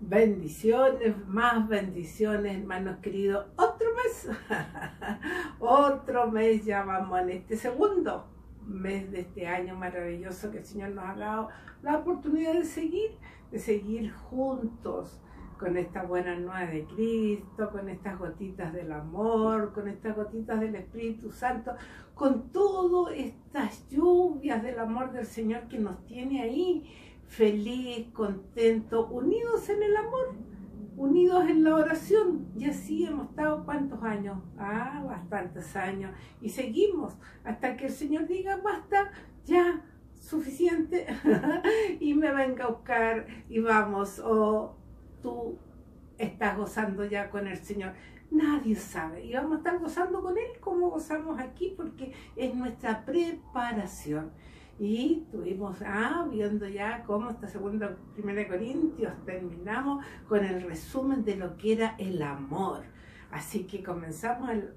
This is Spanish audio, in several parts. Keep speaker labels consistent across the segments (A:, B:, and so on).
A: Bendiciones, más bendiciones, hermanos queridos. Otro mes, otro mes ya vamos en este segundo mes de este año maravilloso que el Señor nos ha dado la oportunidad de seguir, de seguir juntos con esta buena nueva de Cristo, con estas gotitas del amor, con estas gotitas del Espíritu Santo, con todas estas lluvias del amor del Señor que nos tiene ahí feliz, contento, unidos en el amor, unidos en la oración. Y así hemos estado cuántos años, ah, bastantes años. Y seguimos hasta que el Señor diga, basta, ya, suficiente, y me venga a buscar y vamos, o tú estás gozando ya con el Señor. Nadie sabe. Y vamos a estar gozando con Él como gozamos aquí porque es nuestra preparación. Y estuvimos ah, viendo ya cómo esta segunda, primera Corintios terminamos con el resumen de lo que era el amor. Así que comenzamos el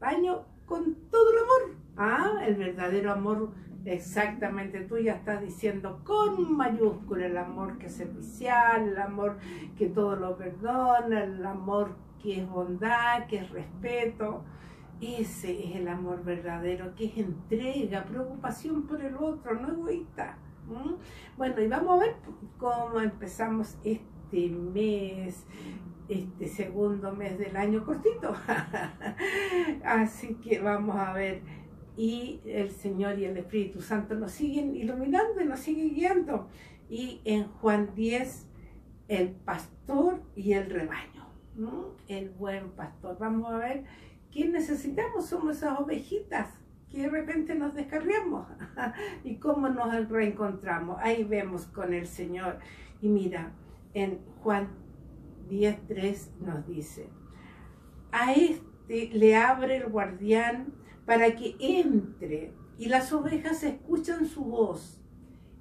A: año con todo el amor. Ah, el verdadero amor, exactamente tú ya estás diciendo con mayúscula el amor que es servicial, el amor que todo lo perdona, el amor que es bondad, que es respeto. Ese es el amor verdadero, que es entrega, preocupación por el otro, no egoísta. Bueno, y vamos a ver cómo empezamos este mes, este segundo mes del año cortito. Así que vamos a ver. Y el Señor y el Espíritu Santo nos siguen iluminando y nos siguen guiando. Y en Juan 10, el pastor y el rebaño. El buen pastor. Vamos a ver ¿Qué necesitamos? Somos esas ovejitas que de repente nos descarriamos y cómo nos reencontramos. Ahí vemos con el Señor. Y mira, en Juan 10.3 nos dice, a este le abre el guardián para que entre y las ovejas escuchan su voz.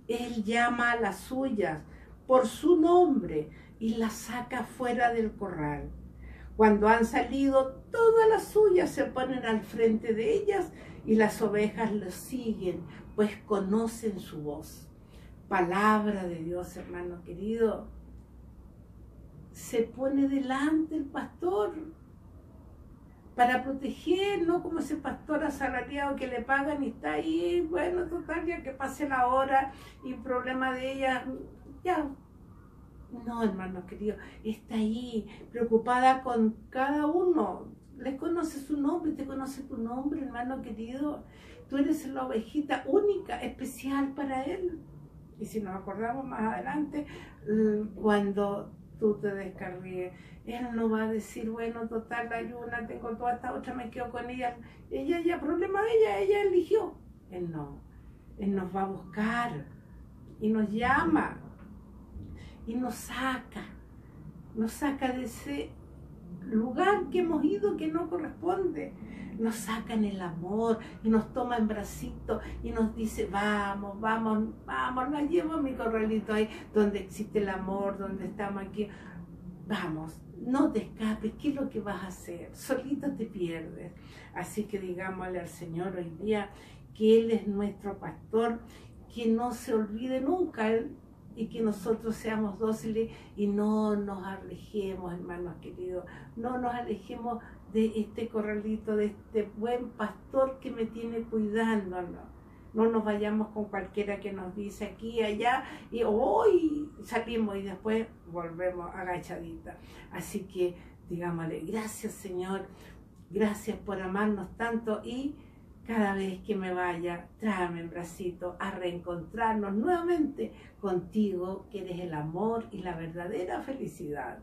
A: Él llama a las suyas por su nombre y las saca fuera del corral. Cuando han salido, todas las suyas se ponen al frente de ellas y las ovejas los siguen, pues conocen su voz. Palabra de Dios, hermano querido. Se pone delante el pastor para proteger, no como ese pastor asalariado que le pagan y está ahí, bueno, total, ya que pase la hora y problema de ella, ya no, hermano querido, está ahí, preocupada con cada uno. Le conoce su nombre, te conoce tu nombre, hermano querido. Tú eres la ovejita única, especial para Él. Y si nos acordamos más adelante, cuando tú te descarríes, Él no va a decir, bueno, total, hay una, tengo toda esta otra, me quedo con ella. Ella ya, problema de ella, ella eligió. Él no. Él nos va a buscar y nos llama y nos saca, nos saca de ese lugar que hemos ido que no corresponde. Nos saca en el amor y nos toma en bracito y nos dice, vamos, vamos, vamos, la llevo mi corralito ahí donde existe el amor, donde estamos aquí. Vamos, no te escapes, ¿qué es lo que vas a hacer? Solito te pierdes. Así que digámosle al Señor hoy día que Él es nuestro pastor, que no se olvide nunca, y que nosotros seamos dóciles y no nos alejemos, hermanos queridos, no nos alejemos de este corralito, de este buen pastor que me tiene cuidándonos. No nos vayamos con cualquiera que nos dice aquí, allá, y hoy salimos y después volvemos agachadita. Así que digámosle, gracias Señor, gracias por amarnos tanto y cada vez que me vaya, tráeme en bracito a reencontrarnos nuevamente contigo, que eres el amor y la verdadera felicidad.